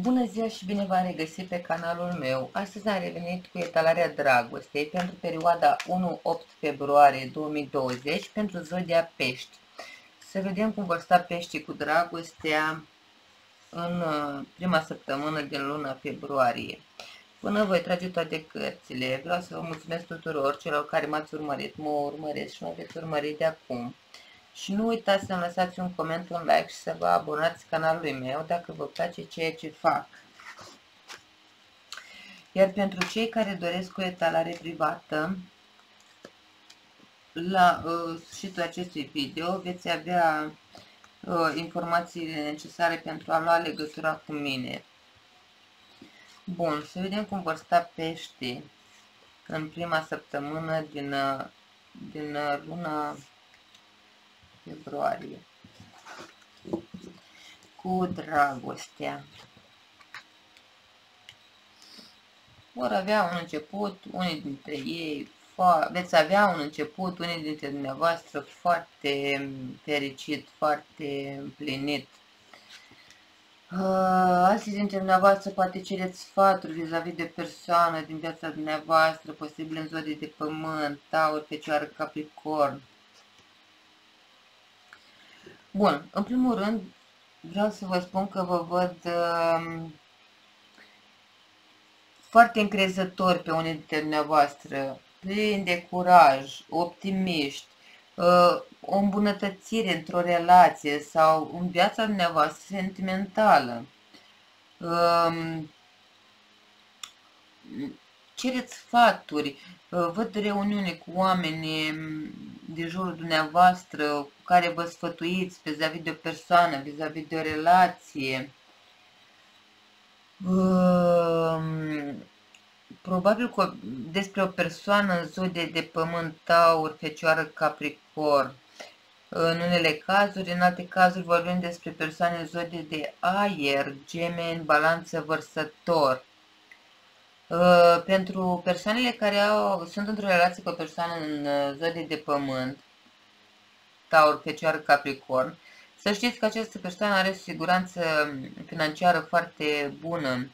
Bună ziua și bine v-am regăsit pe canalul meu. Astăzi am revenit cu etalarea dragostei pentru perioada 1-8 februarie 2020 pentru zodia pești. Să vedem cum vor sta peștii cu dragostea în uh, prima săptămână din luna februarie. Până voi trage toate cărțile, vreau să vă mulțumesc tuturor celor care m-ați urmărit, mă urmăresc și mă veți urmări de acum. Și nu uitați să-mi lăsați un coment, un like și să vă abonați canalului meu dacă vă place ceea ce fac. Iar pentru cei care doresc o etalare privată, la uh, sfârșitul acestui video veți avea uh, informațiile necesare pentru a lua legătura cu mine. Bun, să vedem cum vor sta peștii în prima săptămână din, uh, din uh, luna februarie. Cu dragostea. Vor avea un început, unii dintre ei, veți avea un început, unii dintre dumneavoastră foarte fericit, foarte împlinit. Uh, alții dintre dumneavoastră poate cereți sfaturi vis-a-vis -vis de persoană din viața dumneavoastră, posibil în zodii de pământ, taur, fecioară, capricorn. Bun, în primul rând vreau să vă spun că vă văd uh, foarte încrezători pe unii dintre dumneavoastră, plini de curaj, optimiști, uh, o îmbunătățire într-o relație sau în viața dumneavoastră sentimentală. Uh, cereți sfaturi, uh, văd reuniune cu oameni de jurul dumneavoastră cu care vă sfătuiți vis-a-vis de o persoană, vis-a-vis -vis de o relație. Um, probabil că despre o persoană în zodie de pământ, taur, fecioară, capricorn. În unele cazuri, în alte cazuri vorbim despre persoane în zodie de aer, gemeni, balanță, vărsător. Uh, pentru persoanele care au, sunt într-o relație cu o persoană în uh, zodie de pământ, Taur, Fecioară, Capricorn, să știți că această persoană are o siguranță financiară foarte bună.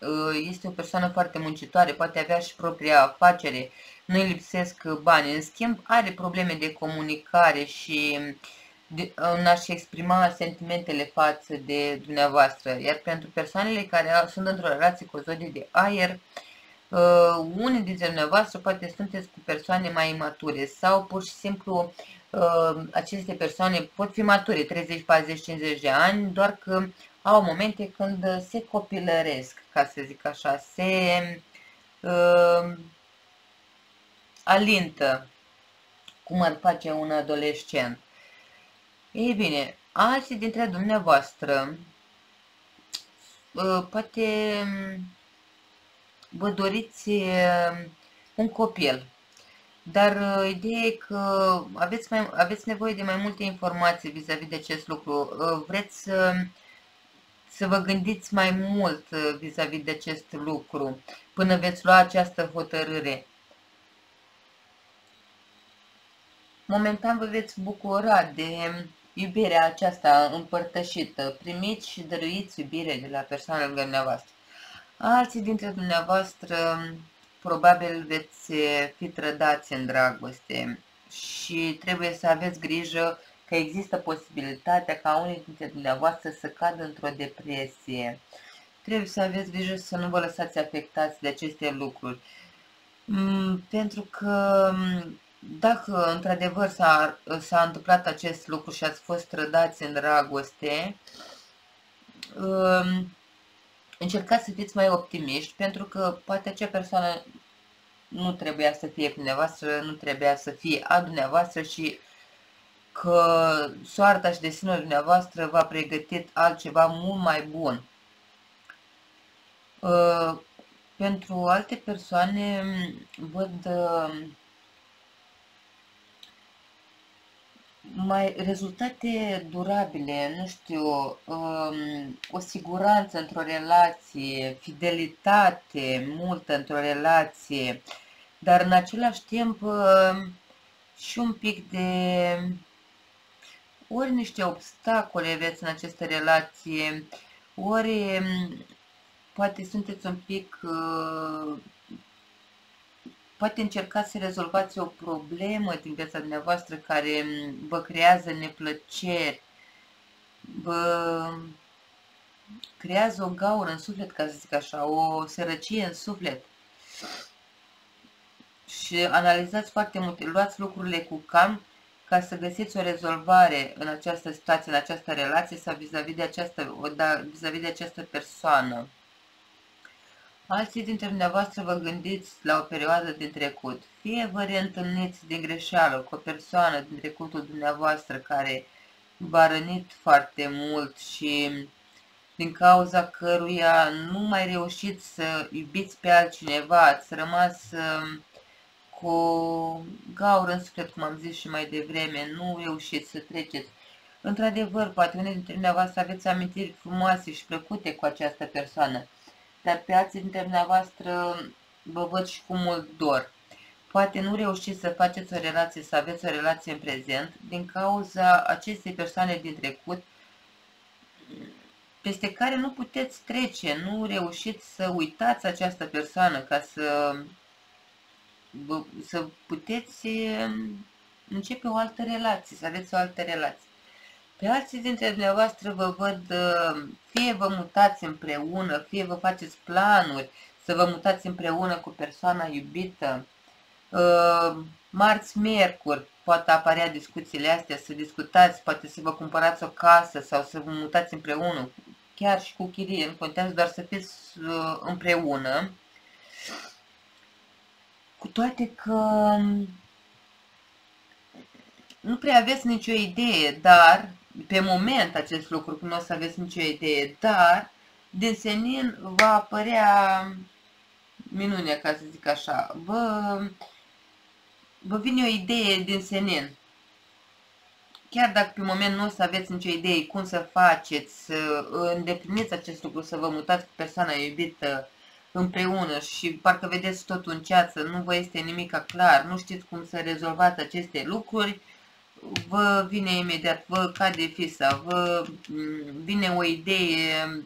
Uh, este o persoană foarte muncitoare, poate avea și propria afacere, nu îi lipsesc bani. În schimb, are probleme de comunicare și uh, în a-și exprima sentimentele față de dumneavoastră. Iar pentru persoanele care sunt într-o relație cu o zodie de aer, uh, unii dintre dumneavoastră poate sunteți cu persoane mai imature sau pur și simplu uh, aceste persoane pot fi mature, 30, 40, 50 de ani, doar că au momente când se copilăresc, ca să zic așa, se uh, alintă cum ar face un adolescent. Ei bine, alții dintre dumneavoastră uh, poate um, vă doriți uh, un copil, dar uh, ideea e că aveți, mai, aveți nevoie de mai multe informații vis-a-vis -vis de acest lucru. Vreți să, să vă gândiți mai mult vis-a-vis -vis de acest lucru până veți lua această hotărâre. Momentan vă veți bucura de iubirea aceasta împărtășită. Primiți și dăruiți iubire de la persoana lângă dumneavoastră. Alții dintre dumneavoastră probabil veți fi trădați în dragoste și trebuie să aveți grijă că există posibilitatea ca unii dintre dumneavoastră să cadă într-o depresie. Trebuie să aveți grijă să nu vă lăsați afectați de aceste lucruri. Mm, pentru că dacă într-adevăr s-a, întâmplat acest lucru și ați fost trădați în dragoste, um, încercați să fiți mai optimiști, pentru că poate acea persoană nu trebuia să fie cu dumneavoastră, nu trebuia să fie a dumneavoastră și că soarta și destinul dumneavoastră v-a pregătit altceva mult mai bun. Uh, pentru alte persoane văd mai rezultate durabile, nu știu, um, o siguranță într-o relație, fidelitate multă într-o relație, dar în același timp um, și un pic de ori niște obstacole aveți în această relație, ori poate sunteți un pic, uh, poate încercați să rezolvați o problemă din viața dumneavoastră care vă creează neplăceri, vă creează o gaură în suflet, ca să zic așa, o sărăcie în suflet. Și analizați foarte multe, luați lucrurile cu calm ca să găsiți o rezolvare în această situație, în această relație sau vis-a-vis -vis de, această, da, vis -vis de această persoană. Alții dintre dumneavoastră vă gândiți la o perioadă din trecut. Fie vă reîntâlniți din greșeală cu o persoană din trecutul dumneavoastră care v-a rănit foarte mult și din cauza căruia nu mai reușiți să iubiți pe altcineva, ați rămas um, cu gaură în suflet, cum am zis și mai devreme, nu reușiți să treceți. Într-adevăr, poate unii dintre dumneavoastră aveți amintiri frumoase și plăcute cu această persoană, dar pe alții dintre dumneavoastră vă văd și cu mult dor. Poate nu reușiți să faceți o relație, să aveți o relație în prezent, din cauza acestei persoane din trecut, peste care nu puteți trece, nu reușiți să uitați această persoană ca să, să puteți um, începe o altă relație, să aveți o altă relație. Pe alții dintre dumneavoastră vă văd, uh, fie vă mutați împreună, fie vă faceți planuri să vă mutați împreună cu persoana iubită. Uh, marți, miercuri, poate apărea discuțiile astea, să discutați, poate să vă cumpărați o casă sau să vă mutați împreună, chiar și cu chirie, nu contează doar să fiți uh, împreună. Cu toate că um, nu prea aveți nicio idee, dar pe moment acest lucru, nu o să aveți nicio idee, dar din senin va apărea minunea, ca să zic așa. Vă, vă vine o idee din senin. Chiar dacă pe moment nu o să aveți nicio idee cum să faceți, să îndepliniți acest lucru, să vă mutați cu persoana iubită împreună și parcă vedeți totul în ceață, nu vă este nimic clar, nu știți cum să rezolvați aceste lucruri, vă vine imediat, vă cade fisa, vă mm, vine o idee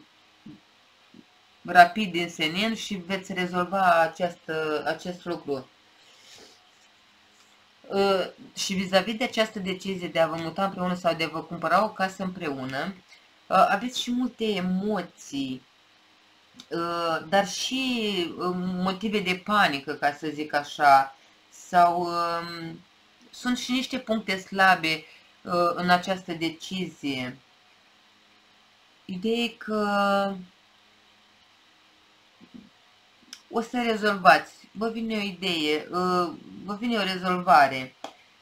rapid din senin și veți rezolva această, acest lucru. Ă, și vis-a-vis -vis de această decizie de a vă muta împreună sau de a vă cumpăra o casă împreună, ă, aveți și multe emoții, ă, dar și motive de panică, ca să zic așa, sau sunt și niște puncte slabe uh, în această decizie. Ideea e că o să rezolvați. Vă vine o idee, uh, vă vine o rezolvare.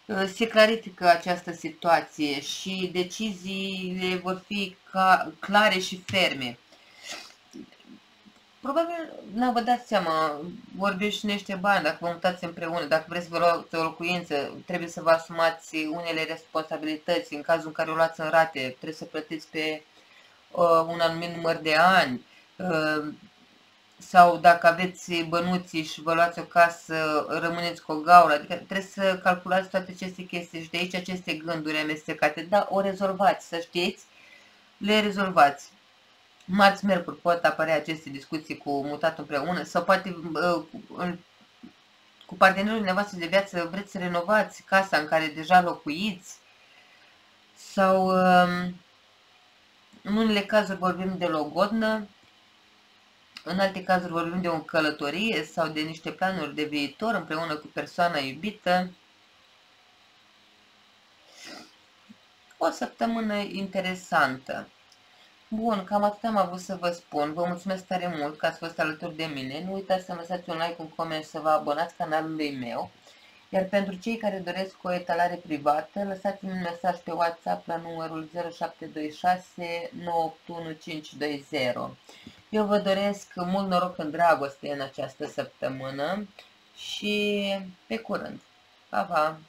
Uh, se clarifică această situație și deciziile vor fi clare și ferme. Probabil, nu vă dați seama, vorbești și niște bani, dacă vă mutați împreună, dacă vreți să vă luați o locuință, trebuie să vă asumați unele responsabilități, în cazul în care o luați în rate, trebuie să plătiți pe uh, un anumit număr de ani, uh, sau dacă aveți bănuții și vă luați o casă, rămâneți cu o gaură, adică trebuie să calculați toate aceste chestii și de aici aceste gânduri amestecate, da, o rezolvați, să știți, le rezolvați marți, miercuri pot apărea aceste discuții cu mutat împreună sau poate cu partenerul dumneavoastră de viață vreți să renovați casa în care deja locuiți sau um, în unele cazuri vorbim de logodnă, în alte cazuri vorbim de o călătorie sau de niște planuri de viitor împreună cu persoana iubită. O săptămână interesantă. Bun, cam atât am avut să vă spun. Vă mulțumesc tare mult că ați fost alături de mine. Nu uitați să lăsați un like, un coment, să vă abonați canalului meu. Iar pentru cei care doresc o etalare privată, lăsați-mi un mesaj pe WhatsApp la numărul 0726 981520. Eu vă doresc mult noroc în dragoste în această săptămână și pe curând. Pa, pa!